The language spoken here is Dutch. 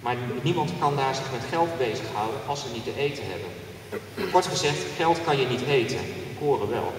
Maar niemand kan daar zich met geld bezighouden als ze niet te eten hebben. Kort gezegd, geld kan je niet eten, koren wel.